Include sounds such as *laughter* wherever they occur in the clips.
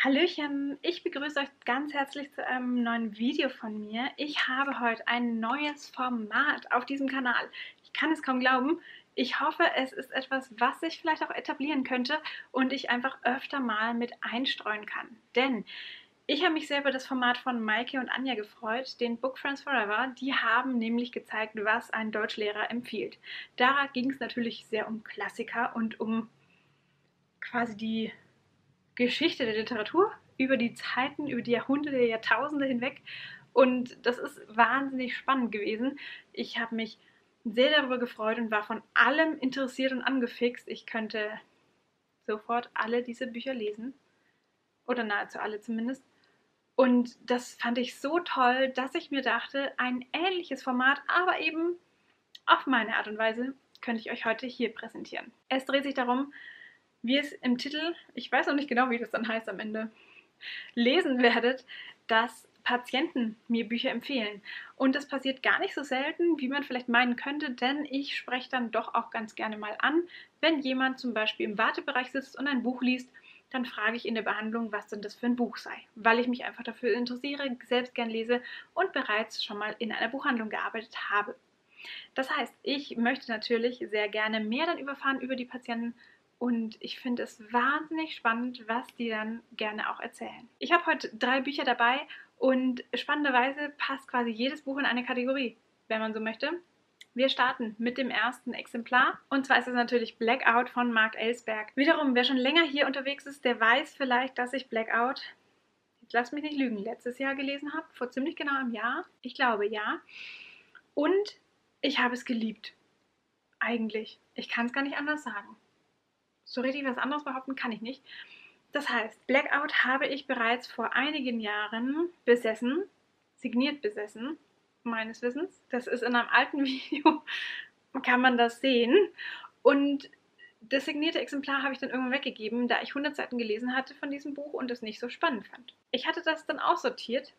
Hallöchen, ich begrüße euch ganz herzlich zu einem neuen Video von mir. Ich habe heute ein neues Format auf diesem Kanal. Ich kann es kaum glauben. Ich hoffe, es ist etwas, was sich vielleicht auch etablieren könnte und ich einfach öfter mal mit einstreuen kann. Denn ich habe mich sehr über das Format von Maike und Anja gefreut, den Book Friends Forever. Die haben nämlich gezeigt, was ein Deutschlehrer empfiehlt. Da ging es natürlich sehr um Klassiker und um quasi die Geschichte der Literatur über die Zeiten, über die Jahrhunderte, Jahrtausende hinweg. Und das ist wahnsinnig spannend gewesen. Ich habe mich sehr darüber gefreut und war von allem interessiert und angefixt. Ich könnte sofort alle diese Bücher lesen. Oder nahezu alle zumindest. Und das fand ich so toll, dass ich mir dachte, ein ähnliches Format, aber eben auf meine Art und Weise, könnte ich euch heute hier präsentieren. Es dreht sich darum, wie es im Titel, ich weiß noch nicht genau, wie das dann heißt am Ende, lesen werdet, dass Patienten mir Bücher empfehlen. Und das passiert gar nicht so selten, wie man vielleicht meinen könnte, denn ich spreche dann doch auch ganz gerne mal an, wenn jemand zum Beispiel im Wartebereich sitzt und ein Buch liest, dann frage ich in der Behandlung, was denn das für ein Buch sei, weil ich mich einfach dafür interessiere, selbst gern lese und bereits schon mal in einer Buchhandlung gearbeitet habe. Das heißt, ich möchte natürlich sehr gerne mehr dann überfahren über die Patienten und ich finde es wahnsinnig spannend, was die dann gerne auch erzählen. Ich habe heute drei Bücher dabei und spannenderweise passt quasi jedes Buch in eine Kategorie, wenn man so möchte. Wir starten mit dem ersten Exemplar und zwar ist es natürlich Blackout von Mark Ellsberg. Wiederum, wer schon länger hier unterwegs ist, der weiß vielleicht, dass ich Blackout, jetzt lass mich nicht lügen, letztes Jahr gelesen habe, vor ziemlich genau einem Jahr. Ich glaube ja. Und ich habe es geliebt. Eigentlich. Ich kann es gar nicht anders sagen. So richtig was anderes behaupten kann ich nicht. Das heißt, Blackout habe ich bereits vor einigen Jahren besessen, signiert besessen, meines Wissens. Das ist in einem alten *laughs* Video, kann man das sehen. Und das signierte Exemplar habe ich dann irgendwann weggegeben, da ich 100 Seiten gelesen hatte von diesem Buch und es nicht so spannend fand. Ich hatte das dann aussortiert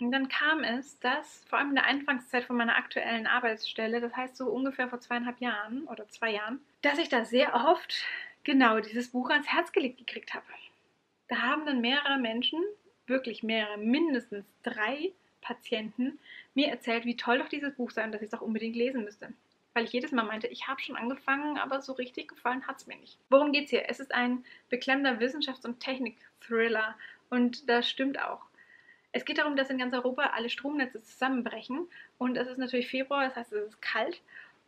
und dann kam es, dass vor allem in der Anfangszeit von meiner aktuellen Arbeitsstelle, das heißt so ungefähr vor zweieinhalb Jahren oder zwei Jahren, dass ich da sehr oft genau dieses Buch ans Herz gelegt gekriegt habe. Da haben dann mehrere Menschen, wirklich mehrere, mindestens drei Patienten, mir erzählt, wie toll doch dieses Buch sei und dass ich es auch unbedingt lesen müsste. Weil ich jedes Mal meinte, ich habe schon angefangen, aber so richtig gefallen hat es mir nicht. Worum geht es hier? Es ist ein beklemmender Wissenschafts- und Technik-Thriller und das stimmt auch. Es geht darum, dass in ganz Europa alle Stromnetze zusammenbrechen und es ist natürlich Februar, das heißt es ist kalt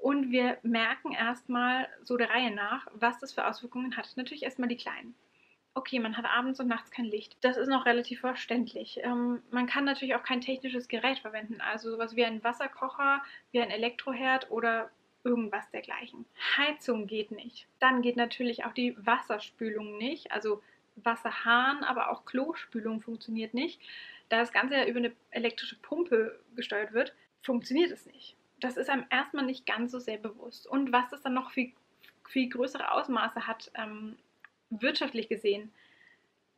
und wir merken erstmal so der Reihe nach, was das für Auswirkungen hat. Natürlich erstmal die kleinen. Okay, man hat abends und nachts kein Licht. Das ist noch relativ verständlich. Ähm, man kann natürlich auch kein technisches Gerät verwenden, also sowas wie ein Wasserkocher, wie ein Elektroherd oder irgendwas dergleichen. Heizung geht nicht. Dann geht natürlich auch die Wasserspülung nicht, also Wasserhahn, aber auch Klospülung funktioniert nicht. Da das Ganze ja über eine elektrische Pumpe gesteuert wird, funktioniert es nicht das ist einem erstmal nicht ganz so sehr bewusst. Und was das dann noch viel, viel größere Ausmaße hat, ähm, wirtschaftlich gesehen,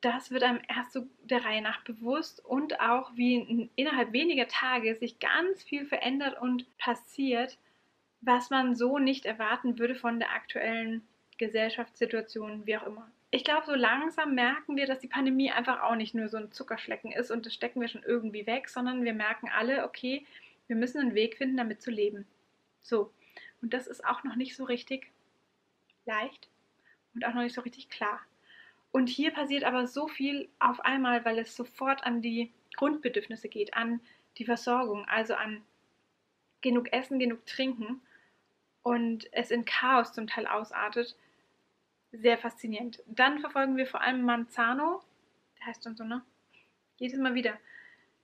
das wird einem erst so der Reihe nach bewusst und auch wie innerhalb weniger Tage sich ganz viel verändert und passiert, was man so nicht erwarten würde von der aktuellen Gesellschaftssituation, wie auch immer. Ich glaube, so langsam merken wir, dass die Pandemie einfach auch nicht nur so ein Zuckerschlecken ist und das stecken wir schon irgendwie weg, sondern wir merken alle, okay, wir müssen einen Weg finden, damit zu leben. So. Und das ist auch noch nicht so richtig leicht und auch noch nicht so richtig klar. Und hier passiert aber so viel auf einmal, weil es sofort an die Grundbedürfnisse geht, an die Versorgung, also an genug Essen, genug Trinken und es in Chaos zum Teil ausartet. Sehr faszinierend. Dann verfolgen wir vor allem Manzano, der heißt dann so, ne? Jedes Mal wieder.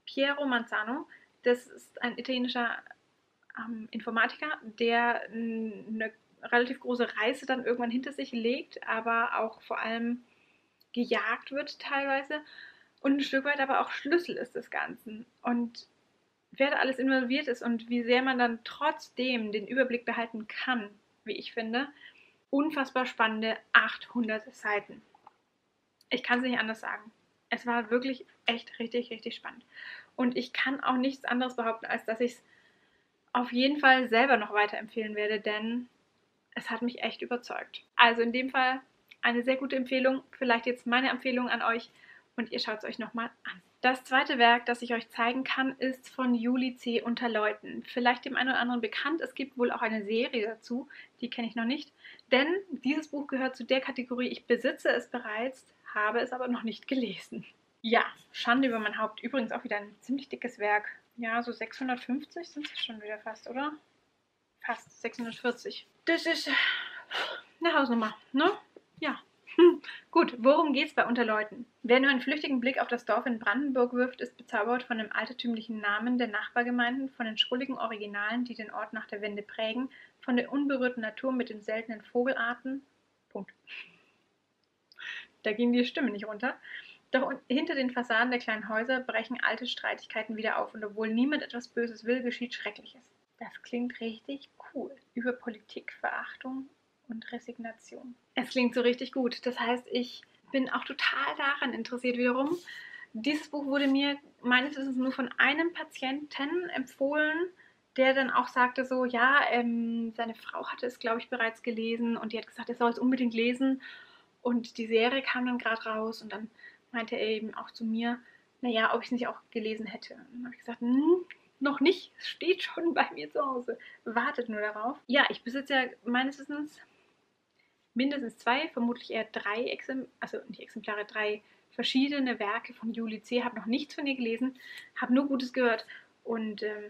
Piero Manzano, das ist ein italienischer ähm, Informatiker, der eine relativ große Reise dann irgendwann hinter sich legt, aber auch vor allem gejagt wird teilweise und ein Stück weit aber auch Schlüssel ist des Ganzen. Und wer da alles involviert ist und wie sehr man dann trotzdem den Überblick behalten kann, wie ich finde, unfassbar spannende 800 Seiten. Ich kann es nicht anders sagen. Es war wirklich echt richtig, richtig spannend. Und ich kann auch nichts anderes behaupten, als dass ich es auf jeden Fall selber noch weiterempfehlen werde, denn es hat mich echt überzeugt. Also in dem Fall eine sehr gute Empfehlung, vielleicht jetzt meine Empfehlung an euch. und ihr schaut es euch nochmal an. Das zweite Werk, das ich euch zeigen kann, ist von Juli C. Unterleuten. Vielleicht dem einen oder anderen bekannt. Es gibt wohl auch eine Serie dazu, die kenne ich noch nicht. Denn dieses Buch gehört zu der Kategorie, ich besitze es bereits, habe es aber noch nicht gelesen. Ja, Schande über mein Haupt. Übrigens auch wieder ein ziemlich dickes Werk. Ja, so 650 sind es schon wieder fast, oder? Fast 640. Das ist eine Hausnummer, ne? Ja. Hm. Gut, worum geht's bei Unterleuten? Wer nur einen flüchtigen Blick auf das Dorf in Brandenburg wirft, ist bezaubert von dem altertümlichen Namen der Nachbargemeinden, von den schrulligen Originalen, die den Ort nach der Wende prägen, von der unberührten Natur mit den seltenen Vogelarten. Punkt. Da ging die Stimme nicht runter. Doch hinter den Fassaden der kleinen Häuser brechen alte Streitigkeiten wieder auf und obwohl niemand etwas Böses will, geschieht Schreckliches. Das klingt richtig cool. Über Politik, Verachtung und Resignation. Es klingt so richtig gut. Das heißt, ich bin auch total daran interessiert wiederum. Dieses Buch wurde mir meines Wissens nur von einem Patienten empfohlen, der dann auch sagte so, ja, ähm, seine Frau hatte es, glaube ich, bereits gelesen und die hat gesagt, er soll es unbedingt lesen. Und die Serie kam dann gerade raus und dann meinte er eben auch zu mir, naja, ob ich es nicht auch gelesen hätte. Und dann habe ich gesagt, hm, noch nicht, es steht schon bei mir zu Hause, wartet nur darauf. Ja, ich besitze ja meines Wissens mindestens zwei, vermutlich eher drei Exemplare, also nicht Exemplare, drei verschiedene Werke von Julie C. Habe noch nichts von ihr gelesen, habe nur Gutes gehört und ähm,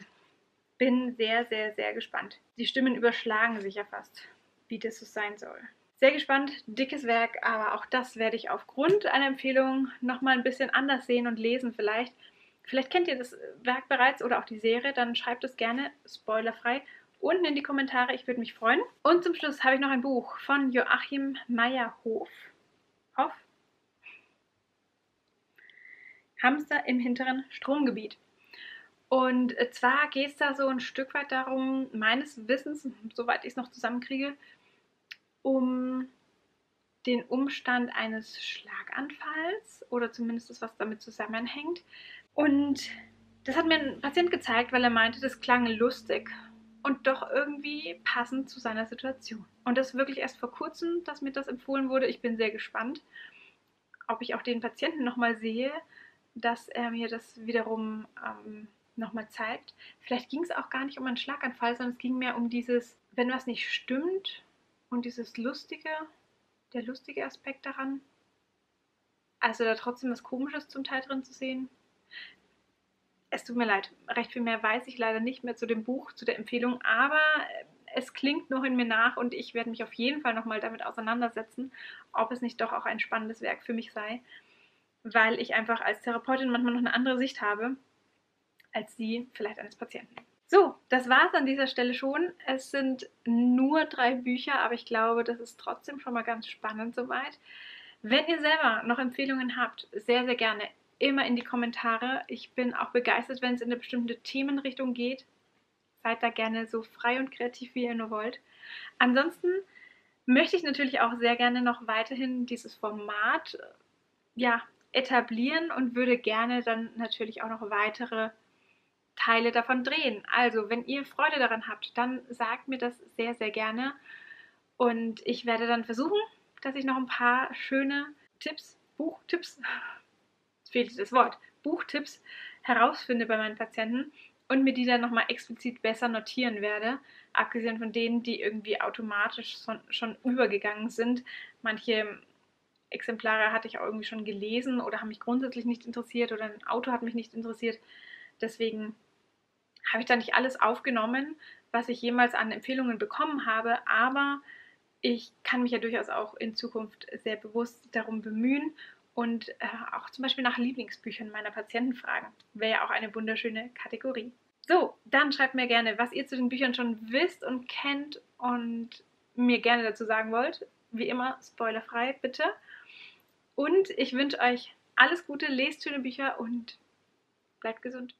bin sehr, sehr, sehr gespannt. Die Stimmen überschlagen sich ja fast, wie das so sein soll. Sehr gespannt, dickes Werk, aber auch das werde ich aufgrund einer Empfehlung nochmal ein bisschen anders sehen und lesen vielleicht. Vielleicht kennt ihr das Werk bereits oder auch die Serie, dann schreibt es gerne spoilerfrei unten in die Kommentare, ich würde mich freuen. Und zum Schluss habe ich noch ein Buch von Joachim Meyerhof. Hoff? Hamster im hinteren Stromgebiet. Und zwar geht es da so ein Stück weit darum, meines Wissens, soweit ich es noch zusammenkriege, um den Umstand eines Schlaganfalls oder zumindest das, was damit zusammenhängt. Und das hat mir ein Patient gezeigt, weil er meinte, das klang lustig und doch irgendwie passend zu seiner Situation. Und das wirklich erst vor kurzem, dass mir das empfohlen wurde. Ich bin sehr gespannt, ob ich auch den Patienten nochmal sehe, dass er mir das wiederum ähm, nochmal zeigt. Vielleicht ging es auch gar nicht um einen Schlaganfall, sondern es ging mehr um dieses, wenn was nicht stimmt, und dieses lustige, der lustige Aspekt daran, also da trotzdem was Komisches zum Teil drin zu sehen. Es tut mir leid, recht viel mehr weiß ich leider nicht mehr zu dem Buch, zu der Empfehlung, aber es klingt noch in mir nach und ich werde mich auf jeden Fall nochmal damit auseinandersetzen, ob es nicht doch auch ein spannendes Werk für mich sei, weil ich einfach als Therapeutin manchmal noch eine andere Sicht habe als sie vielleicht eines Patienten. So, das war es an dieser Stelle schon. Es sind nur drei Bücher, aber ich glaube, das ist trotzdem schon mal ganz spannend soweit. Wenn ihr selber noch Empfehlungen habt, sehr, sehr gerne immer in die Kommentare. Ich bin auch begeistert, wenn es in eine bestimmte Themenrichtung geht. Seid da gerne so frei und kreativ, wie ihr nur wollt. Ansonsten möchte ich natürlich auch sehr gerne noch weiterhin dieses Format ja, etablieren und würde gerne dann natürlich auch noch weitere Teile davon drehen. Also, wenn ihr Freude daran habt, dann sagt mir das sehr, sehr gerne. Und ich werde dann versuchen, dass ich noch ein paar schöne Tipps, Buchtipps, *laughs* fehlt das Wort, Buchtipps herausfinde bei meinen Patienten und mir die dann nochmal explizit besser notieren werde. Abgesehen von denen, die irgendwie automatisch schon übergegangen sind. Manche Exemplare hatte ich auch irgendwie schon gelesen oder haben mich grundsätzlich nicht interessiert oder ein Auto hat mich nicht interessiert. Deswegen habe ich da nicht alles aufgenommen, was ich jemals an Empfehlungen bekommen habe, aber ich kann mich ja durchaus auch in Zukunft sehr bewusst darum bemühen und äh, auch zum Beispiel nach Lieblingsbüchern meiner Patienten fragen. Wäre ja auch eine wunderschöne Kategorie. So, dann schreibt mir gerne, was ihr zu den Büchern schon wisst und kennt und mir gerne dazu sagen wollt. Wie immer, spoilerfrei, bitte. Und ich wünsche euch alles Gute, lest schöne Bücher und bleibt gesund.